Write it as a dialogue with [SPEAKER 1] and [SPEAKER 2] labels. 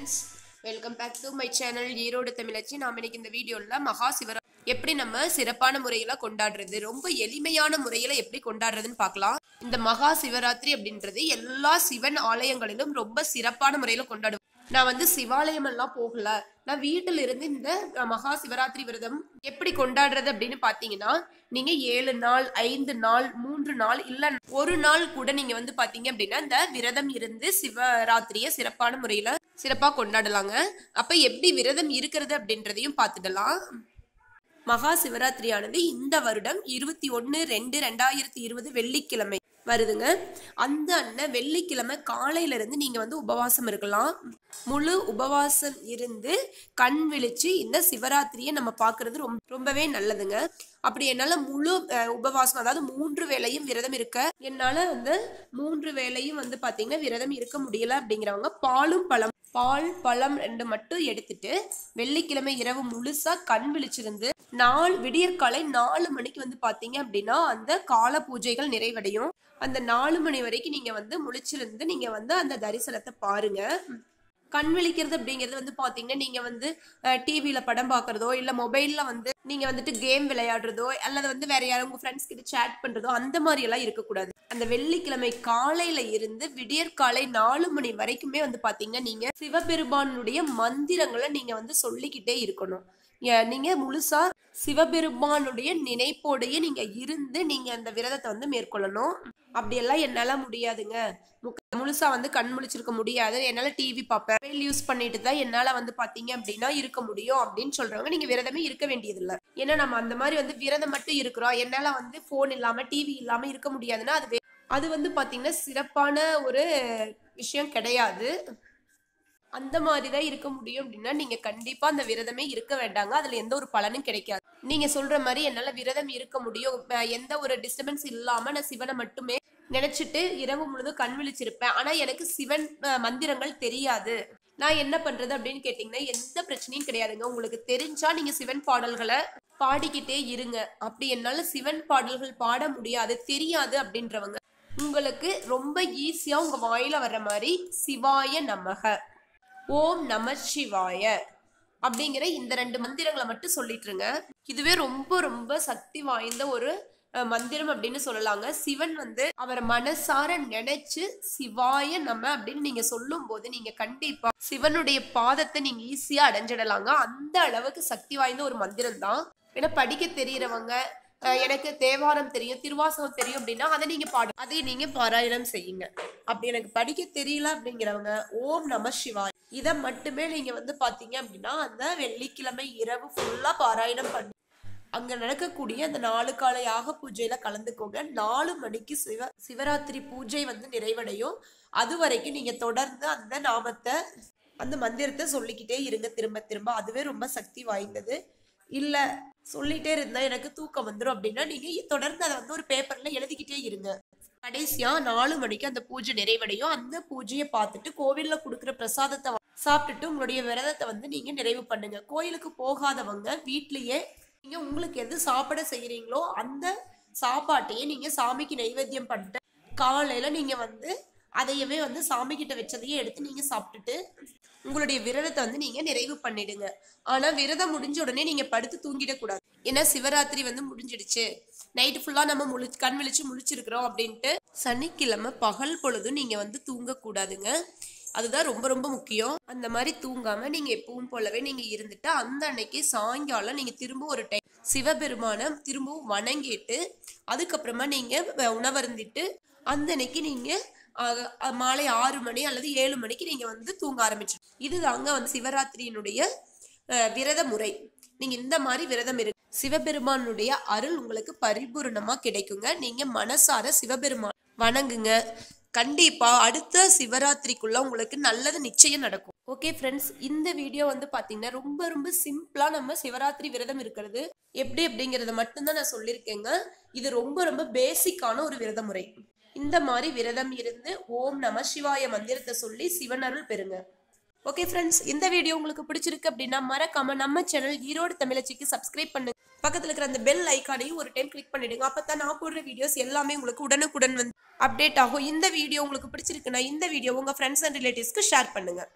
[SPEAKER 1] Friends welcome back to my channel Erode தமிழச்சி. நாம் இன்னைக்கு இந்த வீடியோவில் மகா சிவரா எப்படி நம்ம சிறப்பான முறையில கொண்டாடுறது ரொம்ப எளிமையான முறையில எப்படி கொண்டாடுறதுன்னு பார்க்கலாம். இந்த மகா சிவராத்திரி அப்படின்றது எல்லா சிவன் ஆலயங்களிலும் ரொம்ப சிறப்பான முறையில கொண்டாடுவோம். நான் வந்து சிவாலயம் எல்லாம் போகல. நான் வீட்டில இருந்து இந்த மகா சிவராத்திரி விரதம் எப்படி கொண்டாடுறது அப்படின்னு பாத்தீங்கன்னா நீங்க ஏழு நாள் ஐந்து நாள் மூன்று நாள் இல்ல ஒரு நாள் கூட நீங்க வந்து பாத்தீங்க அப்படின்னா இந்த விரதம் இருந்து சிவராத்திரிய சிறப்பான முறையில சிறப்பாக கொண்டாடலாங்க. அப்ப எப்படி விரதம் இருக்கிறது அப்படின்றதையும் பார்த்துடலாம் மகா சிவராத்திரியானது இந்த வருடம் இருபத்தி ஒன்று ரெண்டு ரெண்டாயிரத்தி இருபது வெள்ளிக்கிழமை வருதுங்க. அந்த அண்ணன் வெள்ளிக்கிழமை காலையில இருந்து நீங்க வந்து உபவாசம் இருக்கலாம். முழு உபவாசம் இருந்து கண் விழிச்சு இந்த சிவராத்திரியை நம்ம பார்க்கறது ரொம்ப ரொம்பவே நல்லதுங்க. அப்படி என்னால முழு உபவாசம் அதாவது மூன்று வேளையும் விரதம் இருக்க என்னால வந்து மூன்று வேளையும் வந்து பாத்தீங்கன்னா விரதம் இருக்க முடியல அப்படிங்கிறவங்க பாலும் பழம் பால் பழம் ரெண்டு மட்டும் எடுத்துட்டு வெள்ளிக்கிழமை இரவு முழுசா கண் விழிச்சிருந்து நாள் விடியற்காலை நாலு மணிக்கு வந்து பாத்தீங்க அப்படின்னா அந்த கால பூஜைகள் நிறைவடையும். அந்த நாலு மணி வரைக்கும் நீங்க வந்து முழிச்சிருந்து நீங்க வந்து அந்த தரிசனத்தை பாருங்க. கண் விழிக்கிறது அப்படிங்கிறது வந்து பார்த்தீங்கன்னா நீங்கள் வந்து டிவியில் படம் பார்க்குறதோ இல்லை மொபைலில் வந்து நீங்கள் வந்துட்டு கேம் விளையாடுறதோ அல்லது வந்து வேற யாரும் உங்கள் ஃப்ரெண்ட்ஸ் கிட்ட சேட் பண்ணுறதோ அந்த மாதிரியெல்லாம் இருக்கக்கூடாது. அந்த வெள்ளிக்கிழமை காலையில இருந்து விடியற்காலை நாலு மணி வரைக்குமே வந்து பார்த்தீங்கன்னா நீங்கள் சிவபெருமானுடைய மந்திரங்களை நீங்கள் வந்து சொல்லிக்கிட்டே இருக்கணும். ஏ- நீங்க முழுசா சிவபெருமானுடைய நினைப்போடையே நீங்க இருந்து நீங்க அந்த விரதத்தை வந்து மேற்கொள்ளணும். அப்படியெல்லாம் என்னால முடியாதுங்க. முக்க- முழுசா வந்து கண் முழிச்சிருக்க முடியாது. என்னால டிவி பார்ப்பேன். மொபைல் யூஸ் பண்ணிட்டு தான் என்னால வந்து பாத்தீங்க அப்படின்னா இருக்க முடியும் அப்படின்னு சொல்றவங்க நீங்க விரதமே இருக்க வேண்டியது இல்ல ஏன்னா நம்ம அந்த மாதிரி வந்து விரதம் மட்டும் இருக்கிறோம். என்னால வந்து போன் இல்லாம டிவி இல்லாம இருக்க முடியாதுன்னா அது அது வந்து பாத்தீங்கன்னா சிறப்பான ஒரு விஷயம் கிடையாது. அந்த மாதிரி தான் இருக்க முடியும் அப்படின்னா நீங்க கண்டிப்பா அந்த விரதமே இருக்க வேண்டாங்க. அதுல எந்த ஒரு பலனும் கிடைக்காது. நீங்க சொல்ற மாதிரி என்னால விரதம் இருக்க முடியும். எந்த ஒரு டிஸ்டர்பன்ஸ் இல்லாம நான் சிவனை மட்டுமே நினைச்சிட்டு இரவு முழுதும் கண் விழிச்சிருப்பேன். ஆனா எனக்கு சிவன் மந்திரங்கள் தெரியாது. நான் என்ன பண்றது அப்படின்னு கேட்டீங்கன்னா எந்த பிரச்சனையும் கிடையாதுங்க. உங்களுக்கு தெரிஞ்சா நீங்க சிவன் பாடல்களை பாடிக்கிட்டே இருங்க. அப்படி என்னால சிவன் பாடல்கள் பாட முடியாது தெரியாது அப்படின்றவங்க. உங்களுக்கு ரொம்ப ஈஸியா உங்க வாயில வர்ற மாதிரி சிவாய நமக. ஓம் நம சிவாய அப்படிங்கிற இந்த ரெண்டு மந்திரங்களை மட்டும் சொல்லிட்டுருங்க. இதுவே ரொம்ப ரொம்ப சக்தி வாய்ந்த ஒரு மந்திரம் அப்படின்னு சொல்லலாங்க. சிவன் வந்து அவரை மனசார நினைச்சு சிவாய நம்ம அப்படின்னு நீங்க சொல்லும் போது நீங்க கண்டிப்பா சிவனுடைய பாதத்தை நீங்க ஈஸியா அடைஞ்சிடலாங்க. அந்த அளவுக்கு சக்தி வாய்ந்த ஒரு மந்திரம் தான். ஏன்னா படிக்க தெரியறவங்க எனக்கு தேவாரம் தெரியும் திருவாசகம் தெரியும் அப்படின்னா அதை நீங்க பாடு அதை நீங்க பாராயணம் செய்யுங்க. அப்படி எனக்கு படிக்க தெரியல அப்படிங்கிறவங்க ஓம் நம சிவாய். இதை மட்டுமே நீங்கள் வந்து பார்த்தீங்க அப்படின்னா அந்த வெள்ளிக்கிழமை இரவு ஃபுல்லாக பாராயணம் பண்ணி அங்கே நடக்கக்கூடிய அந்த நாலு கால யாக பூஜையில கலந்துக்கோங்க. நாலு மணிக்கு சிவ சிவராத்திரி பூஜை வந்து நிறைவடையும். அது வரைக்கும் நீங்கள் தொடர்ந்து அந்த நாமத்தை அந்த மந்திரத்தை சொல்லிக்கிட்டே இருங்க திரும்ப திரும்ப. அதுவே ரொம்ப சக்தி வாய்ந்தது. இல்லை சொல்லிட்டே இருந்தால் எனக்கு தூக்கம் வந்துடும் அப்படின்னா நீங்க தொடர்ந்து அதை வந்து ஒரு பேப்பர்ல எழுதிக்கிட்டே இருங்க. கடைசியா நாலு மணிக்கு அந்த பூஜை நிறைவடையும். அந்த பூஜையை பார்த்துட்டு கோவில்ல கொடுக்குற பிரசாதத்தை சாப்பிட்டுட்டு உங்களுடைய விரதத்தை வந்து நீங்க நிறைவு பண்ணுங்க. கோயிலுக்கு போகாதவங்க வீட்லயே நீங்க உங்களுக்கு எது சாப்பிட செய்கிறீங்களோ அந்த சாப்பாட்டையே நீங்க சாமிக்கு நைவேத்தியம் பண்ணிட்டு காலையில நீங்க வந்து அதையவே வந்து சாமி கிட்ட வச்சதையே எடுத்து நீங்க சாப்பிட்டுட்டு உங்களுடைய விரதத்தை வந்து நீங்க நிறைவு பண்ணிடுங்க. ஆனா விரதம் முடிஞ்ச உடனே நீங்க படுத்து தூங்கிடக்கூடாது. ஏன்னா சிவராத்திரி வந்து முடிஞ்சிடுச்சு. நைட்டு ஃபுல்லா நம்ம முழி கண் விழிச்சு முழிச்சிருக்கிறோம் அப்படின்ட்டு சனிக்கிழமை பகல் பொழுதும் நீங்க வந்து தூங்கக்கூடாதுங்க. அதுதான் ரொம்ப ரொம்ப முக்கியம். அந்த மாதிரி தூங்காம நீங்க எப்பவும் போலவே நீங்க இருந்துட்டு அந்த அன்னைக்கு சாயங்காலம் நீங்க திரும்ப ஒரு டைம் சிவபெருமானை திரும்பவும் வணங்கிட்டு அதுக்கப்புறமா நீங்க உணவருந்திட்டு அந்த அன்னைக்கு நீங்க மாலை ஆறு மணி அல்லது ஏழு மணிக்கு நீங்க வந்து தூங்க ஆரம்பிச்சு இதுதாங்க வந்து சிவராத்திரியினுடைய விரத முறை. நீங்க இந்த மாதிரி விரதம் இருக்கு சிவபெருமானுடைய அருள் உங்களுக்கு பரிபூரணமா கிடைக்குங்க. நீங்க மனசார சிவபெருமான் வணங்குங்க. கண்டிப்பாக அடுத்த சிவராத்திரிக்குள்ளே உங்களுக்கு நல்லது நிச்சயம் நடக்கும். ஓகே ஃப்ரெண்ட்ஸ் இந்த வீடியோ வந்து பார்த்தீங்கன்னா ரொம்ப ரொம்ப சிம்பிளாக நம்ம சிவராத்திரி விரதம் இருக்கிறது. எப்படி அப்படிங்கிறத மட்டும்தான் நான் சொல்லியிருக்கேங்க. இது ரொம்ப ரொம்ப பேசிக்கான ஒரு விரத முறை. இந்த மாதிரி விரதம் இருந்து ஓம் நம சிவாய மந்திரத்தை சொல்லி சிவன் அருள் பெறுங்க. ஓகே ஃப்ரெண்ட்ஸ் இந்த வீடியோ உங்களுக்கு பிடிச்சிருக்கு அப்படின்னா மறக்காம நம்ம சேனல் ஈரோடு தமிழச்சிக்கு சப்ஸ்கிரைப் பண்ணுங்க. பக்கத்தில் இருக்கிற அந்த பெல் ஐக்கானையும் ஒரு டைம் கிளிக் பண்ணிடுங்க. அப்போ தான் நான் போடுற வீடியோஸ் எல்லாமே உங்களுக்கு உடனுக்குடன் வந்து அப்டேட் ஆகும். இந்த வீடியோ உங்களுக்கு பிடிச்சிருக்குன்னா இந்த வீடியோ உங்கள் ஃப்ரெண்ட்ஸ் அண்ட் ரிலேட்டிவ்ஸ்க்கு ஷேர் பண்ணுங்கள்